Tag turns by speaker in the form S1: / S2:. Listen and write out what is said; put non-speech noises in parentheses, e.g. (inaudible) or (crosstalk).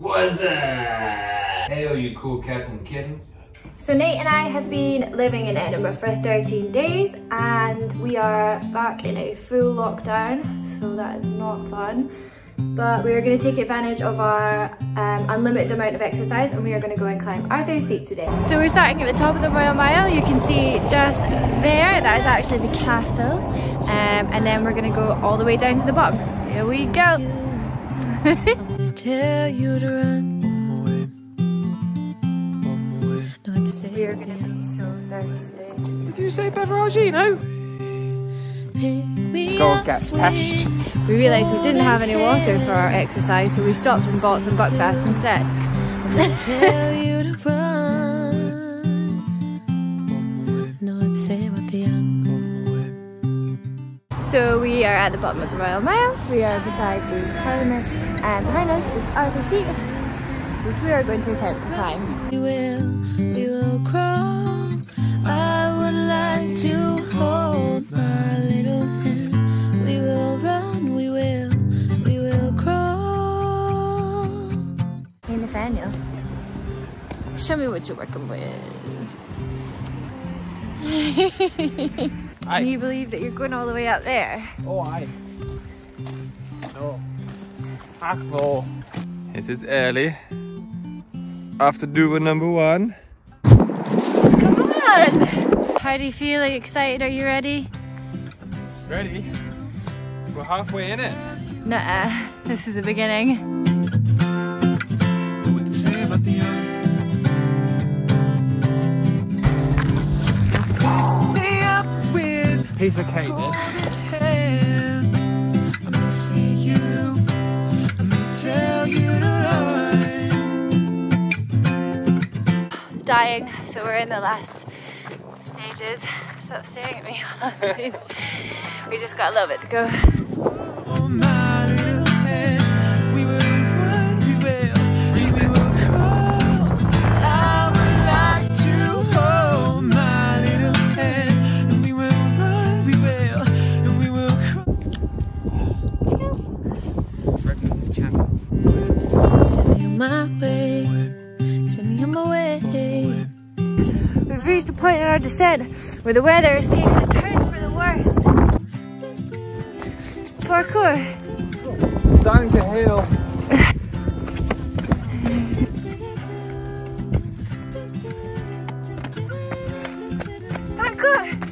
S1: What's up? Hey, all you cool cats and kittens.
S2: So Nate and I have been living in Edinburgh for 13 days and we are back in a full lockdown, so that is not fun. But we are going to take advantage of our um, unlimited amount of exercise and we are going to go and climb Arthur's Seat today. So we're starting at the top of the Royal Mile. You can see just there, that is actually the castle. Um, and then we're going to go all the way down to the bottom. Here we go. Tell you to run We are gonna be so thirsty.
S3: Did you say Beveragino? Go get peshed.
S2: We realised we didn't have any water for our exercise, so we stopped and bought some Buckfast instead. So we are at the bottom of the Royal Mile. We are beside the Parliament and behind us is Arthur's Seat which we are going to attempt to climb. We will, we will crawl. I would like to hold my little hand. We will run, we will, we will crawl. Hey Nathaniel, show me what you're working with. (laughs) Can you believe that you're going all the way up there?
S3: Oh, I. No. Ach, no.
S1: This is early after doing number one.
S2: Come on! How do you feel? Are you excited? Are you ready?
S1: Ready? We're halfway in it.
S2: Nuh this is the beginning.
S3: Piece of cake,
S2: dying, so we're in the last stages. Stop staring at me. (laughs) we just got a little bit to go. my way. Send me on my way. We've reached a point in our descent where the weather is taking a turn for the worst. Parkour.
S3: Starting to hail. parkour!